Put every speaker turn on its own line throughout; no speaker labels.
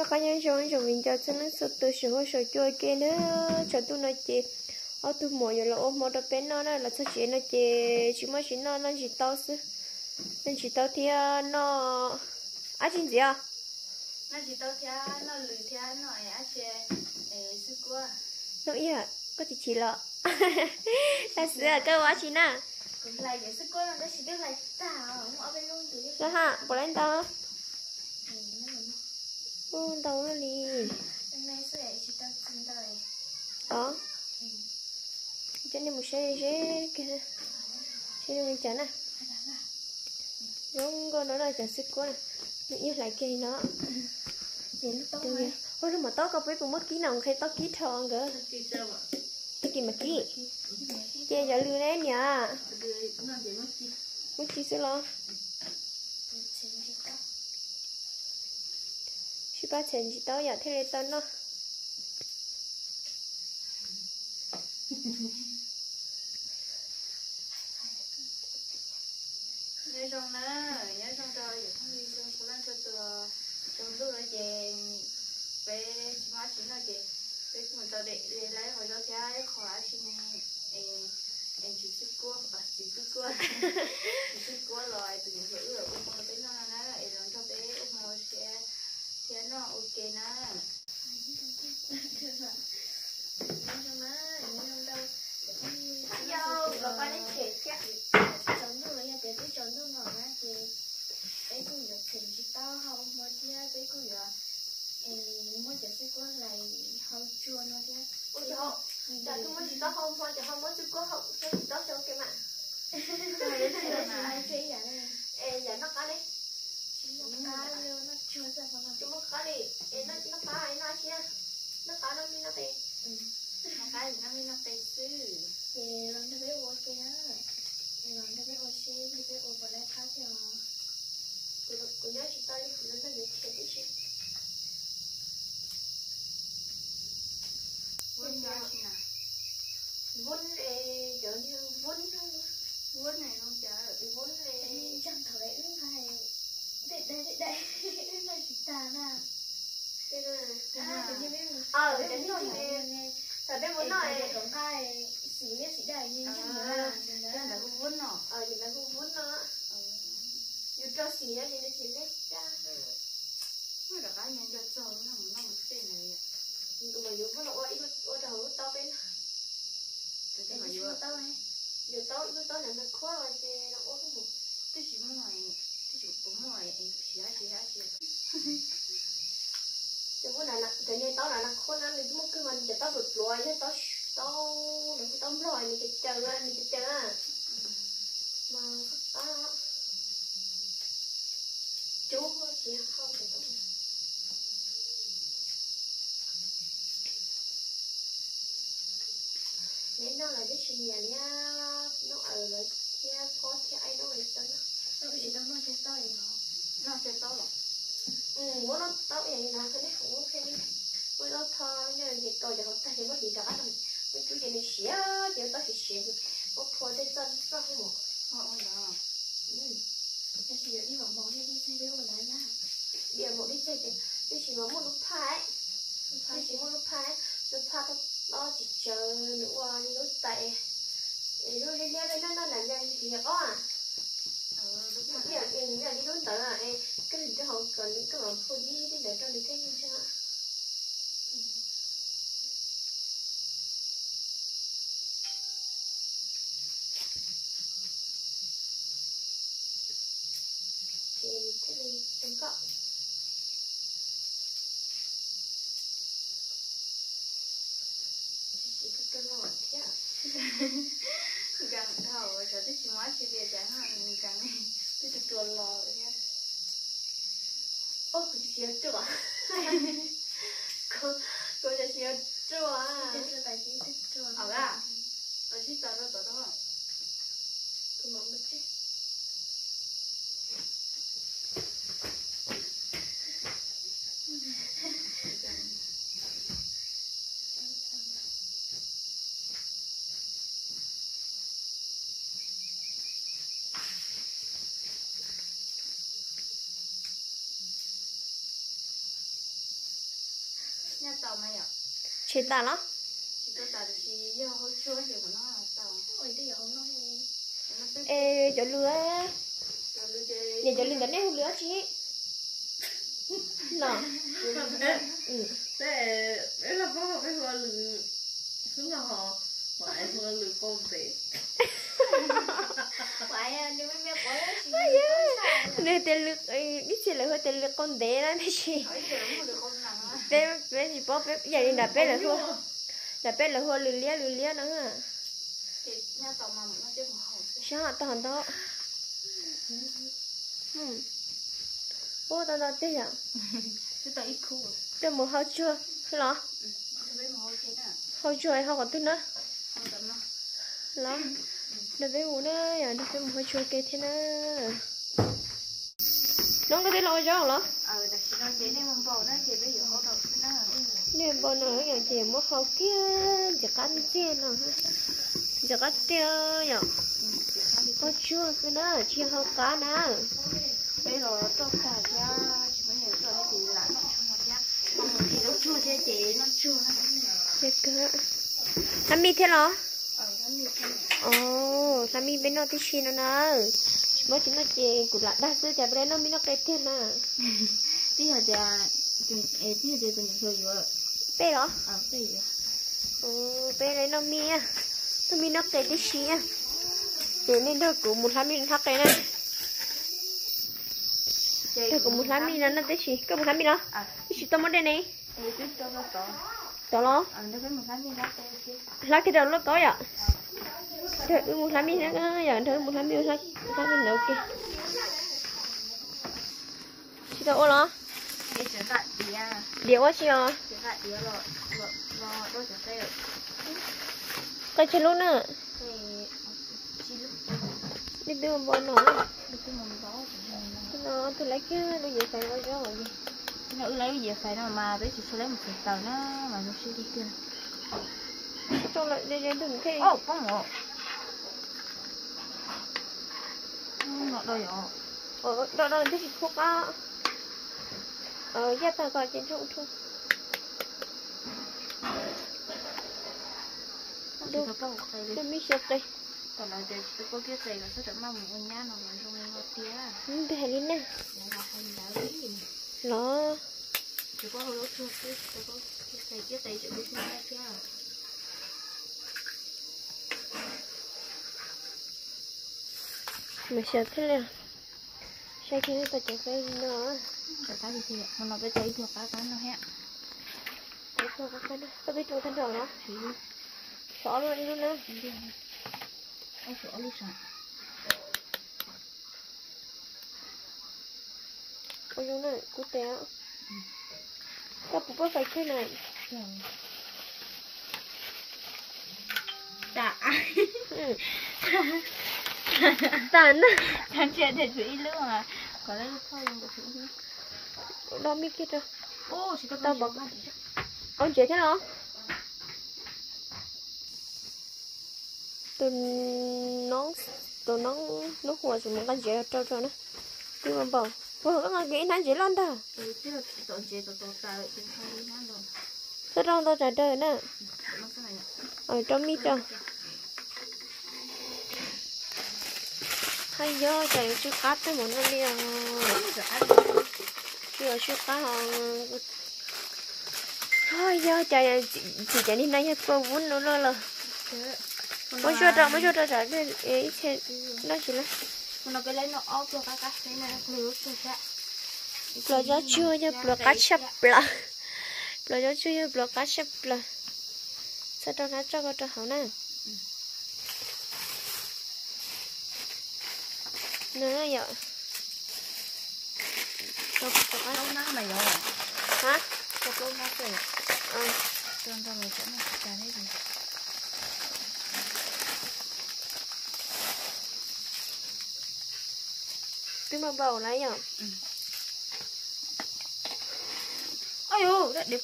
cho cá nhân cho cho mình cho cho nó tôi sợ hơi sợ chơi kia nữa. Cho tôi nói chị ở tôi mua rồi là ô mua được bên nó là sao chị nó chị chỉ mới chỉ nó nó chỉ tao sư nên chỉ tao thì nó. À chính gì à
nó chỉ tao thì nó lười thì nó ấy chị sư qua
nó ý à có chị chỉ lọ. Là sữa à cơ quá chị nè.
Cũng lại vậy sư qua nó chỉ được lại tao ở bên luôn thì
đó ha bỏ lên tao ừ đâu nó đi
nay sẽ chỉ tao xin tao
đó cho nên một xe xe kia xe mình chán à giống con nó là chả sức quá nè như lại cây nó
vậy nó tốt
Đừng
hơn
kìa. mà tóc có biết cũng mất ký nào khai tóc ký thon cơ Tóc kì mà ký chè giờ lưu nè nhờ mất ký sẽ lo chị ba chèn chị tao giờ thế này tao nó.
Nhớ trong nó nhớ trong rồi giờ không đi trong số lần cho tựa trong lúc đó về về chỉ nói chỉ là về. Về mình tao để để lấy hồi đó thì ai khỏi xin em em chỉ sức qua à chỉ sức qua chỉ sức qua rồi từ những cái ước ước mà bên nó nó em làm cho bé ước mà sẽ sẽ nó ok nó nhớ trong nó nhớ trong đâu
Yo, bà con đến trẻ chắc
trốn đâu là để cái trốn đâu nào á thì cái cô giờ thỉnh chỉ tao không mà cái cô giờ em mới giờ sẽ có lại không chua nó thì
ôi trời ơi chả không có chị tao không thôi chả không có chị có không cho chị tao cho mạng
mà này
ê giờ nó có đi
nó cá luôn nó nó
nó có em nó nó nó có nó đi nó đi
nó cá nó mới nó tây sư thì làm cho bé ô kia làm cho bé ô xe thì bé ô vào đây khá cho
nhớ chị tao đi nhớ nó chị
vốn nhỏ chị nào
vốn ê kiểu như vốn
vốn này không chờ
vốn ê
chẳng thở đấy ứng này đây đây đây đây ứng này chỉ tà nè
thế là
à tự nhiên biết
ờ
cái
cái nè
nghe
thật đấy
muốn
nói
cũng ai xí biết xí đầy nhưng chứ mà
là là cũng vốn nọ
ờ thì là cũng vốn nó dù cho xì á thì nó chỉ lấy ra
nó là cái nhân cho cho nó nó một tên này.
Tụi mà dù có nó ôi ôi đầu tao bên.
Tôi
cái
mà
mà
vừa
chưa tao ấy
dù tao ít tao là nó khó rồi thì nó ôi không một
tôi chỉ muốn nói tôi chỉ muốn nói em xí xí xí
thì bữa nào là tự tao là nó khó lắm thì muốn cứ mình cho tao rụt rồi chứ tao tao đừng tao rồi mình chỉ chờ á mình chỉ chờ à, mà tao. Chú chỉ không thể tao nên nó là cái chuyện nhà nha. Nó ở rồi kia có thì ai nó người ta
nó chỉ tao nó sẽ tao ấy nó
nó sẽ
ừ bố nó tao vậy nó cái đấy không ok bố nó thò như vậy coi được ta thì mất gì đó rồi bố chú gì này xỉa thì tao thì xỉa thì bố thò tới chân nó không một
họ ôn đó
ừ
cái gì đi vào món đi đi xe với một lá nha
giờ một đi chơi thì đi chỉ có một lúc phái phái chỉ một lúc phái lúc phái tao tao chỉ chờ nữa như lúc tại rồi đi ra đây nó nó làm ra thì có à
ờ rồi
Bây đi đón tới à em cái gì cho họ cần cái bọn phô đi đi để cho đi thấy như sao thì thế đi em có. Chỉ có cái ngọt thế à
gần đầu cho tôi chỉ nói chỉ để chẳng hạn gần tôi được tuần lò rồi nhé
ô cái gì chưa à cô cô cái gì chưa à
cái gì cái gì chưa
à à tôi chỉ tao đó tao đó
mà tôi mong
nhà tàu mày ạ.
Chị ta
thì thì tức
ê
lưu chơi
nhìn cho linh đến đây không lừa chị. Nó ừ.
Thế đấy là có một cái hoa lử xuống là họ. Ngoại hoa lử con tệ
phải à nếu mấy bé có chị.
Nè tên lực đi chơi là hơi tên lực con đẻ đó đấy chị bé bé gì bó bé giờ đi đạp bé là thôi đạp bé là thôi lừa lia lừa lia nữa à.
Thì
sao tao hẳn đó ừ ô tao tao tiếc à
chứ tao ít khu
tao một hao chưa? Lo? Hao chưa hay hao còn thứ nữa? Lo. Nó bé ngủ nữa giờ nó bé một hao chưa kia thế nữa nó có thể lo cho lo
ờ đặc sĩ nó chế nên mong nó chế bây giờ hậu đầu nó.
Nè bọn nó ở nhà chị một hao kia chỉ cắn tiền rồi chỉ cắn tiền nhở. Có chưa? Cái đó chia hao cá nè.
Bây giờ tôi cả ra chỉ có nhiều rồi thì lại không không thì nó chua thế chị nó chua nó
chết cơ. Làm mi thế lo
ờ nó như thế
ồ làm mi bên nó tí chi nó nè mới chúng nó chè của lại đa số chả bên nó mi nó cái tiền nè
tí giờ thì từng ấy tí giờ từng nhiều rồi
bé đó
ờ tí giờ
ồ bé này nó mi à nó mi nó cái tí chi à để nên đó của một làm mi thắc cái này đó của một làm mi nó nó tí chi cái một mi đó
à
tí chi tao mới đây này
nó
đó lo
nó cái cái gì đó chị
lá cái đầu nó tối à thôi một mi nữa giờ thôi một làm mi thôi. Làm mi nữa kì chị tao ô lo?
Chị sẽ lại đi à.
Điều quá chị à
sẽ lại đi rồi rồi rồi đôi sẽ tay
cái chân luôn
lúc
đi đưa bọn nó nó tôi lấy cái nó gì phải vào đó rồi
nó lấy gì phải nó mà đấy chị sẽ lấy một cái tàu nó mà nó sẽ đi kia
trong lại đi đến đừng thế
ô có một. Nó đôi ạ
ở đó đó đi thuốc á. Ở gia ta gọi trên trong thuốc
đi.
Tôi mới chụp đây
còn là để tôi có cái là sẽ được mang một nhá nó mà trong nó tía
ừ để lên nè. Nó
chỉ có hồi lúc chưa tôi có cái giày cái giày chỉ biết nghe chưa
mà chụp thế nào? Sai khi nó ta chụp cái nó
tại sao thì thiệt? Mà nó cái giày thuộc cá cá nó hẹn.
Cái cho cái cái đó tôi biết trong thân đầu nó
thì
xỏ luôn luôn nè
ai sợ lúc sao
ôi luôn nè cú té. Các bố phải cái này?
Đã
ừ tàn. Á
thằng trẻ thì thủy luôn à? Có lấy thôi nhưng mà thủy
đó mi kia rồi
ô chỉ có
Tao bật. ông chị thế nào? Tôi nón tôi nón nó hoa rồi một cái gì trâu trâu nữa tôi mà bảo vừa có người nghĩ nói gì lắm ta
Ừ, tụi tụi tao nó
trả đời
nó này
ở trong mi cho hay do chạy chú cá tới một nơi đi rồi chưa chú cá họ thôi do chạy chỉ chạy đi nay hết cô vốn nó lo là mới chưa trồng mới chưa trồng trả đây ấy thế nó chỉ là
nó cái lấy nó ốp cho các cái thế này nó lướt cho cha
Blo gió chua nha, blo cá chập là Blo cho chưa nhá blo cá chập là Sao cho nó cho con cho hảo nè? Nữa vậy. Cho cho cá
lâu nó mày rồi.
Hả?
cho lâu nó rồi
Ờ
cho cho mày sẽ nó trả đấy gì
Tôi mà bầu lấy vậy?
Ôi 呦 đã đẹp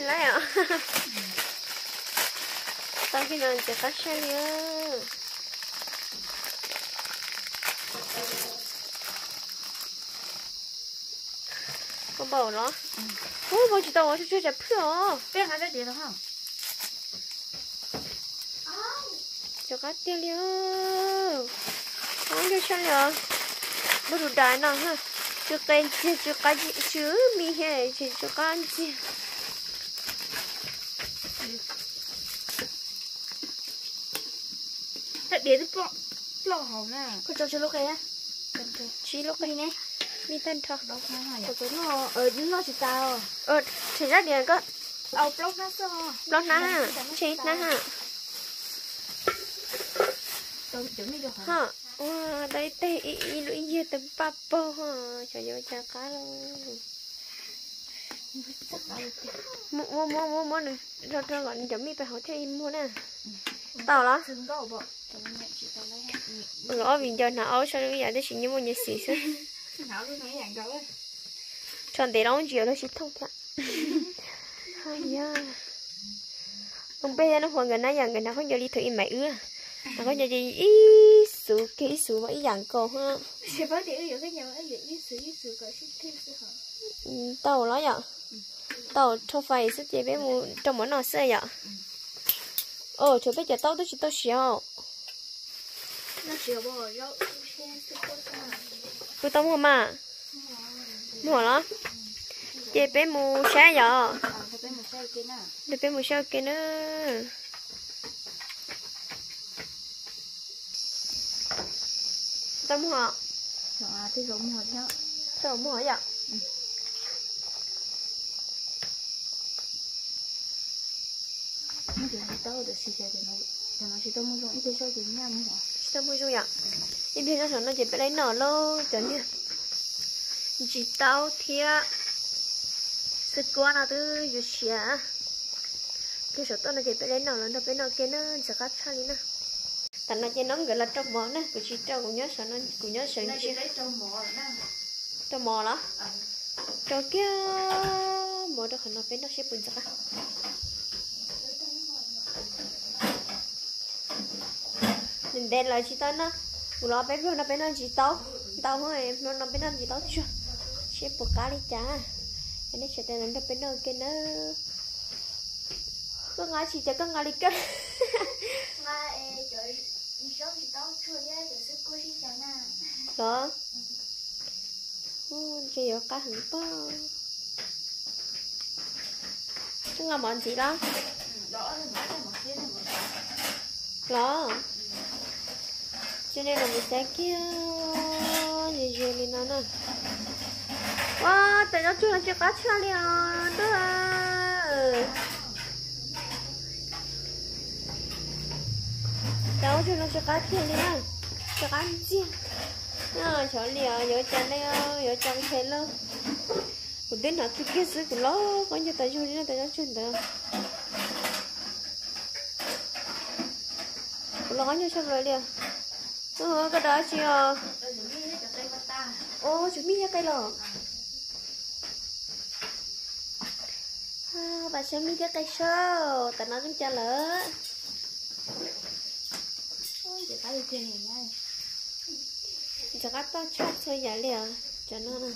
실나요? 자기는 이제 가셔요. 엄마 올라? 응. 어, 멋지다.
와서 주제 푸요. 뺑
하자, 뒤에서. 저가 때려. 완전 샬려. 물을 다 놔, 응. 저까지, 저까지,
저미 해, 저까지. Để được lo lo hỏng nè.
Có cho cho lúc ấy á.
Chỉ lúc này nè mi tên thôi
đâu phải là
có cái nó ở nó chỉ tao.
Ờ thì ra điện có
ao blog nó sao
đó na chết na ha.
Tôi chuẩn bị cho họ
ha wow đây tê ý ý lũy gì từ papa ha. Cho vô cha cá luôn mua mua mua mua được rồi rồi gọi chấm mi phải hỏi thêm mua nè. Tao đó
tôi tao
ở vì giờ nào áo sao bây giờ xí
nào luôn mấy dạng cậu ấy.
Chọn để đóng chiều nó chỉ thông thạo hay ya không biết nó hồi gần nãy giờ gần nào không giờ đi thử mày ưa. Nó có giờ gì ý cái ý số mà ý dạng cầu ha.
Sẽ phải để ở cái nhà vậy như sự như sự có xin thêm sự hả?
Ừ, tàu nó vậy tàu cho phải sẽ chỉ biết mua trong món nào xe vậy. Ờ cho biết giờ tàu tôi chỉ tàu xíu
sẽ
tôi tàu mua mà. Mua nó chỉ biết mua xe vậy. Để biết mua xe kia nữa. Tàu mua
rồi à thì giống một nhá
tàu mua vậy
nó được nó chỉ tao mua giống cái sao thì nha mua
tàu mua rồi vậy đi bên đó nó chỉ biết lấy nở lô chẳng như chỉ tàu thiệt sự quan nào từ dù xia cái số tôi nó chỉ biết lấy nở lên đâu biết nở kia nó sẽ cắt sang đi nè thành nó chỉ nóng gọi là trong mỏ nè của chị cũng nhớ sợ nó cũng nhớ sợ
nó chỉ lấy trong mỏ nè
trong mỏ đó kia mỏ đó khả năng biết nó sẽ bùn ra mình đen lại chị ta nó nó bé nó bé nó chị tao tao thôi nó nó bé nó chị tao chưa? Sẽ bột cá đi cha anh ấy sẽ tên nó bé nó cái nó có ngã chị cho có ngã đi cất.
Mà trời số thì tao chua nhá để sức cô đi chẳng à
đó ừ, chị có cá hứng bao chứ ngà món gì đó.
Đó là là cái là một
đó cho nên là mình sẽ kia gì gì đi nó nè wow, tại nó chưa là chưa có chưa liền đó cháu chưa nó chưa có chưa liền chưa có gì à cháu liền à, nhớ chân đây nhớ chân thế luôn của đến nó cứ kia sức của nó, có như tại cho nên tại nó chuyện đó lo như sao rồi liền à ừ cái đó chị
cho ta
ô chuẩn bị hết cây lò. À, bà sẽ mi cái cây sơ tại nó cũng cho lỡ.
Ôi, để tay trên này ngay
cho các tao chọc thôi giả liền cho nó nè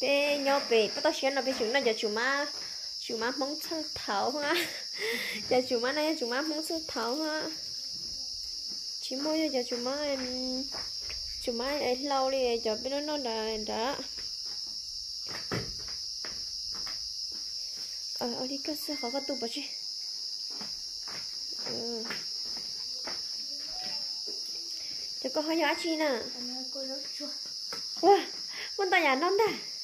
bé nhau về bắt tao xuyên là bé chúng nó giờ chủ má chủ má mong sơ thảo ha. Giờ chủ má này chủ má mong sơ thảo ha. Chỉ mỗi giờ chủ má em chủ má em lâu đi cho bé nó nó đã đã. Ờ ở đi cơ sẽ khó có tụ bảo chứ ừ. Cho có hơi giá chi nè.
Cô
wow con tao nhà non
đây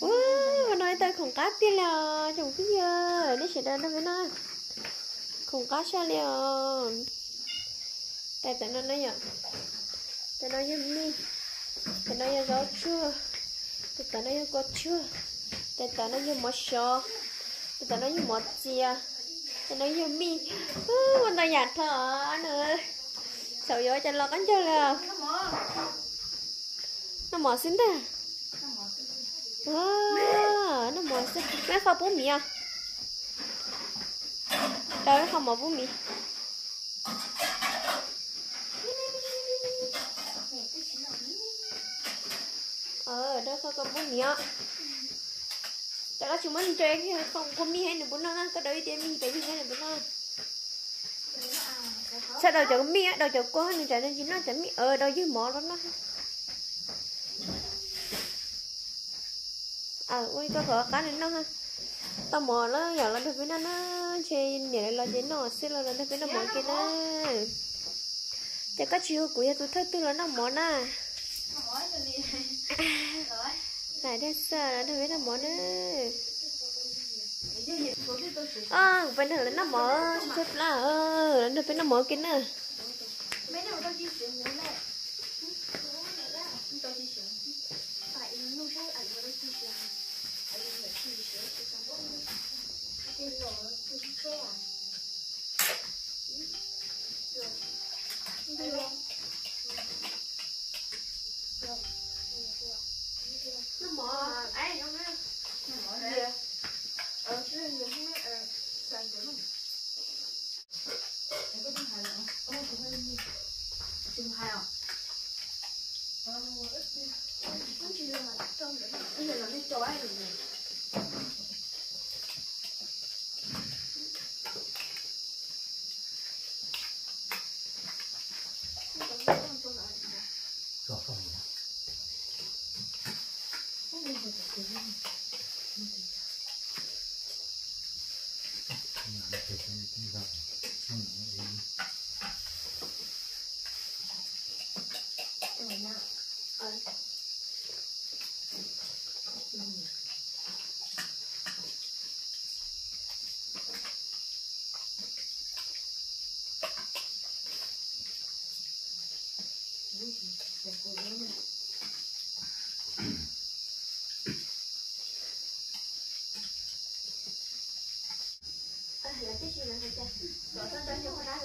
wow mà nói không cá tiền là chồng cái giờ nó sẽ đơn đâu với nó. Không cá sao liền tại tại nó nói nhở tại nó nhầm đi tại nó nhầm gió chưa tại tại nó nhầm có chưa tại tại nó nhầm mất sò. Tại tại nó nhầm gì à tại nó nhầm mi. Con tao nhà thở nữa sao gió cho lo cắn cho là
Nó mỏ
xin ta à, nó mồi sức má pha bún mì à? Đâu nó không mà bún mì? Ờ đó pha có bún mì à tại là chúng mình chơi cái không? Bún mì hay là bún nó có đôi tiền mì tại gì cái này bún nó sao đầu chở mì á? Đầu chở cô hay là chở nên chính nó chở mì. Ờ đầu dưới mỏ lắm nó à ui có khó cá này nó ha. Tao mò nó, giờ lên được với nó nó chơi nhẹ là chế nó xí là được với nó mò kia nó. Chắc có chiều của tôi thấy tôi là nó mò na lại đây sợ là được với nó mò ờ, nữa à vậy này là nó mò chút ờ, là ờ được với nó mò kia nữa
mấy đầu tao chia sẻ muốn này tao chia sẻ tại nó sai ảnh vào tao chia sẻ ảnh là chia sẻ cho tao cái lò tôi cho à được được
nó mò ai không biết
ờ chứ là không biết ờ sàn definitiver là
cái gì là hay cha
rồi tao cho cho